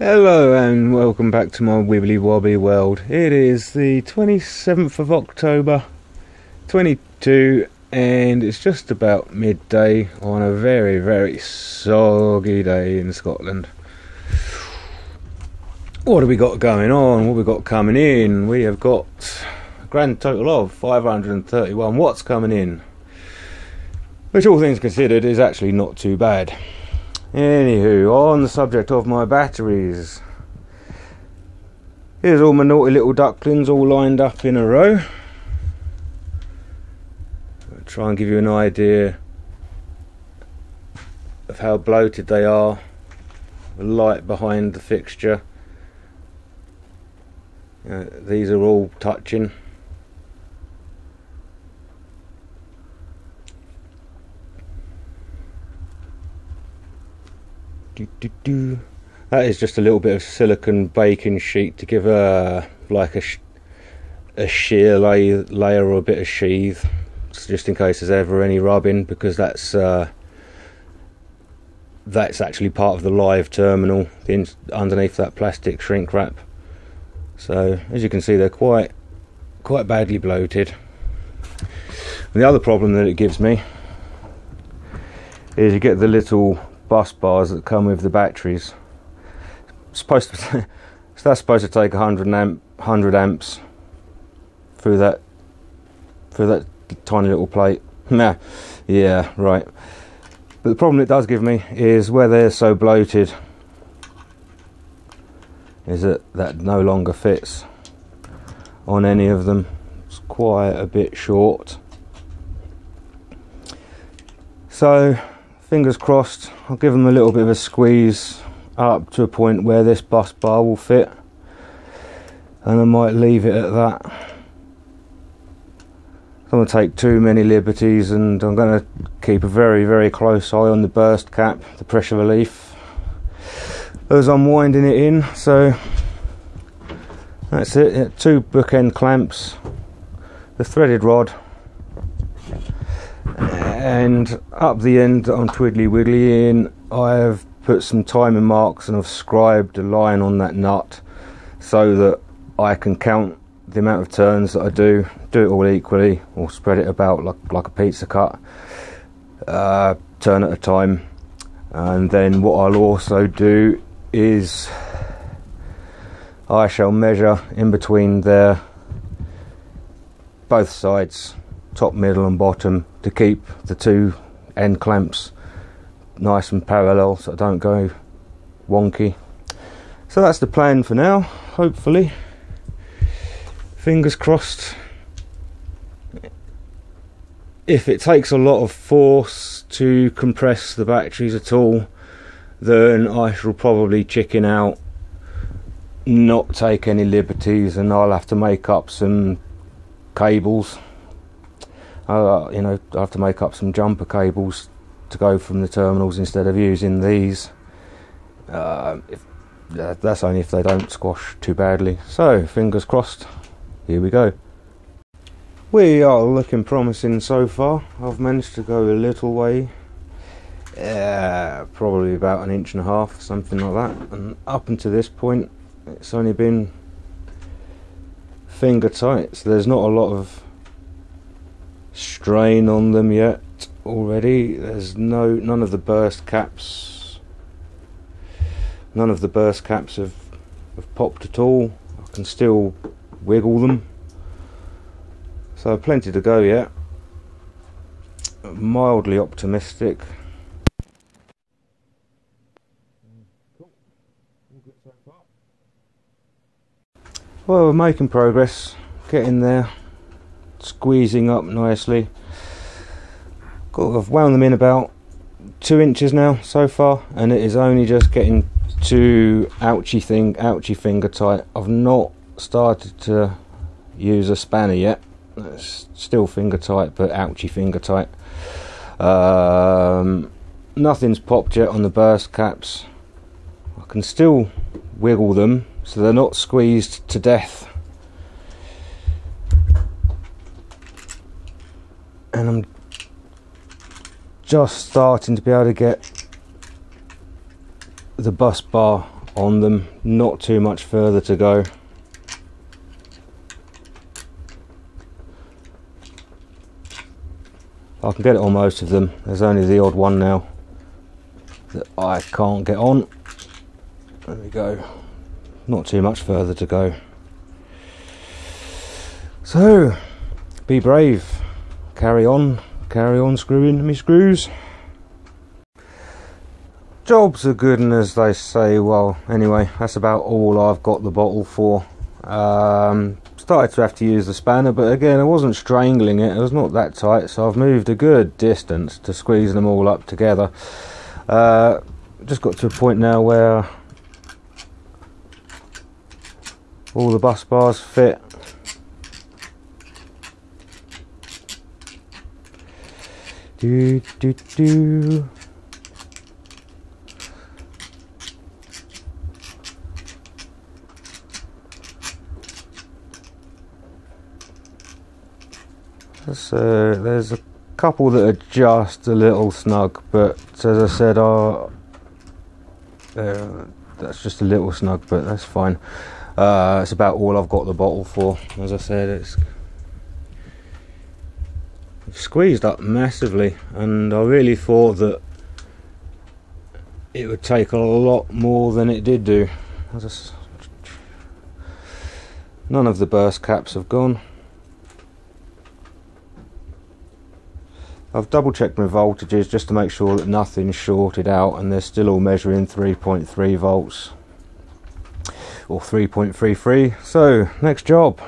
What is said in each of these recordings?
Hello and welcome back to my wibbly wobbly world. It is the 27th of October 22 and it's just about midday on a very very soggy day in Scotland. What have we got going on? What have we got coming in? We have got a grand total of 531 watts coming in. Which all things considered is actually not too bad. Anywho, on the subject of my batteries, here's all my naughty little ducklings all lined up in a row. I'll try and give you an idea of how bloated they are. The light behind the fixture. Uh, these are all touching. Do, do, do. That is just a little bit of silicon baking sheet to give a like a a shear lay, layer or a bit of sheath, just in case there's ever any rubbing, because that's uh, that's actually part of the live terminal in, underneath that plastic shrink wrap. So as you can see, they're quite quite badly bloated. And the other problem that it gives me is you get the little bus bars that come with the batteries. It's supposed to, so that's supposed to take 100 amp, 100 amps through that through that tiny little plate. Nah, yeah, right. But the problem it does give me is where they're so bloated is that that no longer fits on any of them. It's quite a bit short. So fingers crossed, I'll give them a little bit of a squeeze up to a point where this bus bar will fit, and I might leave it at that. I don't want to take too many liberties, and I'm going to keep a very, very close eye on the burst cap, the pressure relief, as I'm winding it in. So that's it. Two bookend clamps, the threaded rod and up the end on Twiddly Wiggly in I have put some timing marks and I've scribed a line on that nut so that I can count the amount of turns that I do, do it all equally or spread it about like, like a pizza cut, uh, turn at a time. And then what I'll also do is I shall measure in between there both sides top, middle, and bottom to keep the two end clamps nice and parallel so I don't go wonky. So that's the plan for now, hopefully. Fingers crossed. If it takes a lot of force to compress the batteries at all, then I shall probably chicken out, not take any liberties, and I'll have to make up some cables uh, you know, I have to make up some jumper cables to go from the terminals instead of using these. Uh, if, that's only if they don't squash too badly. So, fingers crossed. Here we go. We are looking promising so far. I've managed to go a little way. Uh, probably about an inch and a half, something like that. And up until this point, it's only been finger tight, so there's not a lot of strain on them yet already. There's no none of the burst caps. None of the burst caps have, have popped at all. I can still wiggle them. So plenty to go yet. Mildly optimistic. Well, we're making progress, getting there squeezing up nicely. Got, I've wound them in about two inches now so far, and it is only just getting to ouchy thing, ouchy finger tight. I've not started to use a spanner yet. It's still finger tight, but ouchy finger tight. Um, nothing's popped yet on the burst caps. I can still wiggle them so they're not squeezed to death and I'm just starting to be able to get the bus bar on them. Not too much further to go. I can get it on most of them. There's only the odd one now that I can't get on. There we go. Not too much further to go. So, be brave. Carry on. Carry on screwing me screws. Jobs are good, and as they say, well, anyway, that's about all I've got the bottle for. Um, started to have to use the spanner, but again, I wasn't strangling it, it was not that tight, so I've moved a good distance to squeeze them all up together. Uh, just got to a point now where all the bus bars fit. Do do do. So there's a couple that are just a little snug, but as I said, uh, that's just a little snug, but that's fine. Uh, it's about all I've got the bottle for. As I said, it's squeezed up massively, and I really thought that it would take a lot more than it did do. None of the burst caps have gone. I've double checked my voltages just to make sure that nothing's shorted out and they're still all measuring 3.3 volts or 3.33 so next job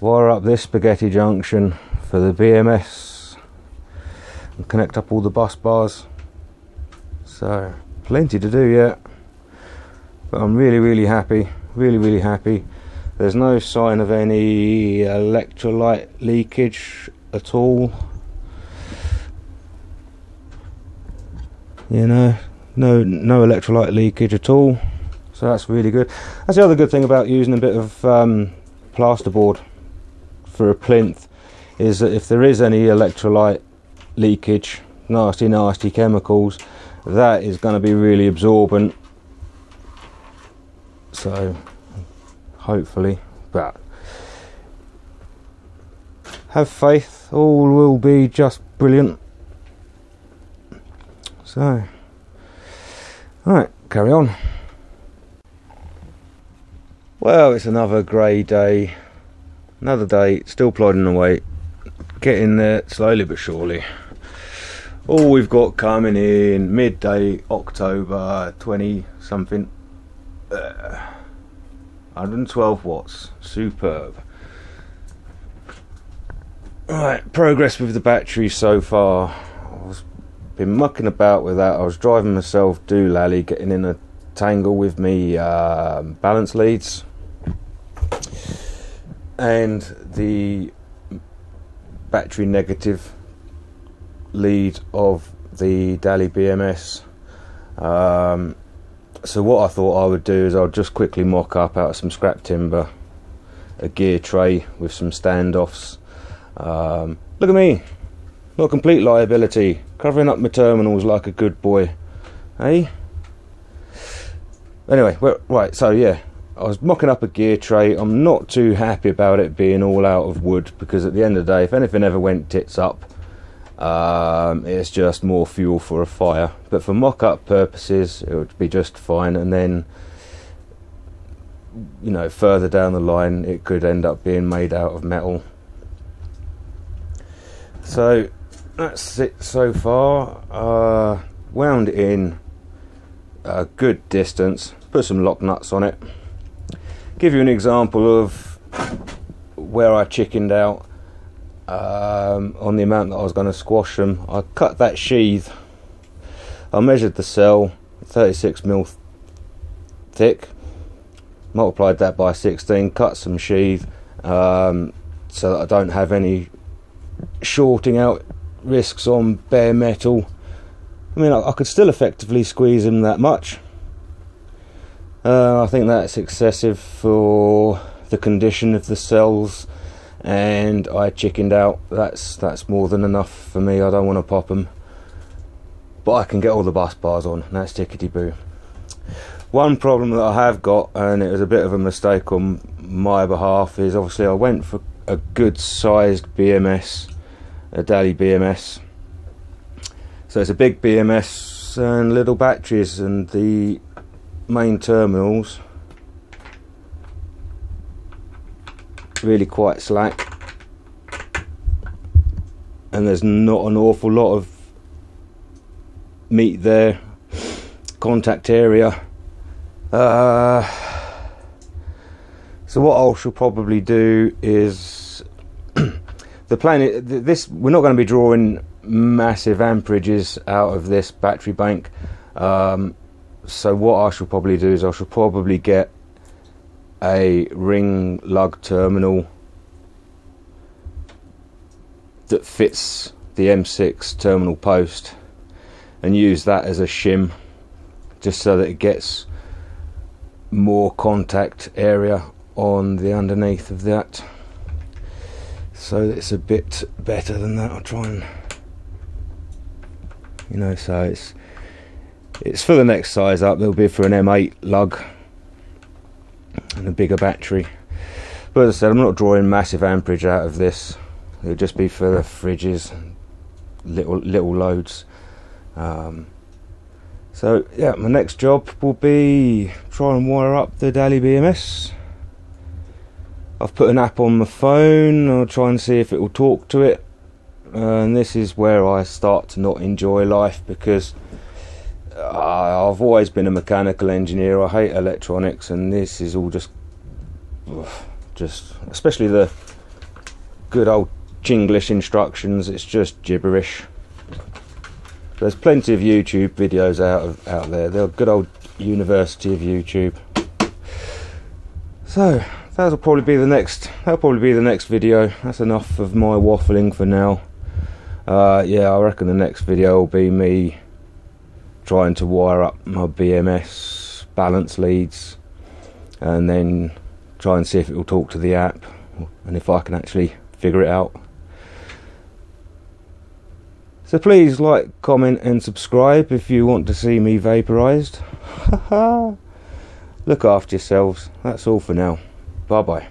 wire up this spaghetti junction for the BMS and connect up all the bus bars so plenty to do yet but I'm really really happy really really happy there's no sign of any electrolyte leakage at all. You know, no no electrolyte leakage at all. So that's really good. That's the other good thing about using a bit of um, plasterboard for a plinth is that if there is any electrolyte leakage, nasty nasty chemicals, that is going to be really absorbent. So hopefully, but have faith, all will be just brilliant. So, alright, carry on. Well, it's another grey day, another day, still plodding away, getting there slowly but surely. All we've got coming in midday October 20 something, uh, 112 watts, superb. Right, progress with the battery so far. I've been mucking about with that. I was driving myself doolally, getting in a tangle with me uh, balance leads, and the battery negative lead of the Daly BMS. Um, so what I thought I would do is I'll just quickly mock up out of some scrap timber a gear tray with some standoffs um, look at me, not complete liability, covering up my terminals like a good boy. eh? Anyway, well, right, so yeah, I was mocking up a gear tray. I'm not too happy about it being all out of wood because at the end of the day, if anything ever went tits up, um, it's just more fuel for a fire. But for mock up purposes, it would be just fine. And then, you know, further down the line, it could end up being made out of metal. So that's it so far. Uh, wound in a good distance, put some lock nuts on it. Give you an example of where I chickened out um, on the amount that I was going to squash them. I cut that sheath. I measured the cell, 36 mil thick. Multiplied that by 16. Cut some sheath um, so that I don't have any shorting out risks on bare metal. I mean, I, I could still effectively squeeze him that much. Uh, I think that's excessive for the condition of the cells, and I chickened out. That's that's more than enough for me. I don't want to pop them, but I can get all the bus bars on. That's tickety boo. one problem that I have got, and it was a bit of a mistake on my behalf, is obviously I went for a good sized BMS, a Daly BMS. So it's a big BMS and little batteries, and the main terminals. Really quite slack. And there's not an awful lot of meat there. Contact area. Uh, so what I shall probably do is the plan is, this we're not going to be drawing massive amperages out of this battery bank. Um, so what I shall probably do is I shall probably get a ring lug terminal that fits the M6 terminal post and use that as a shim just so that it gets more contact area on the underneath of that. So it's a bit better than that. I'll try and you know so it's it's for the next size up there'll be for an M8 lug and a bigger battery. But as I said, I'm not drawing massive amperage out of this. It'll just be for the fridges, little little loads. Um, so yeah, my next job will be try and wire up the Daly BMS. I've put an app on my phone. I'll try and see if it will talk to it. Uh, and this is where I start to not enjoy life because I've always been a mechanical engineer. I hate electronics, and this is all just, just especially the good old Jinglish instructions. It's just gibberish. There's plenty of YouTube videos out of, out there. They're good old University of YouTube. So that'll probably be the next. That'll probably be the next video. That's enough of my waffling for now. Uh, yeah, I reckon the next video will be me trying to wire up my BMS balance leads and then try and see if it will talk to the app and if I can actually figure it out. So please like, comment and subscribe if you want to see me vaporized. Look after yourselves. That's all for now. Bye bye.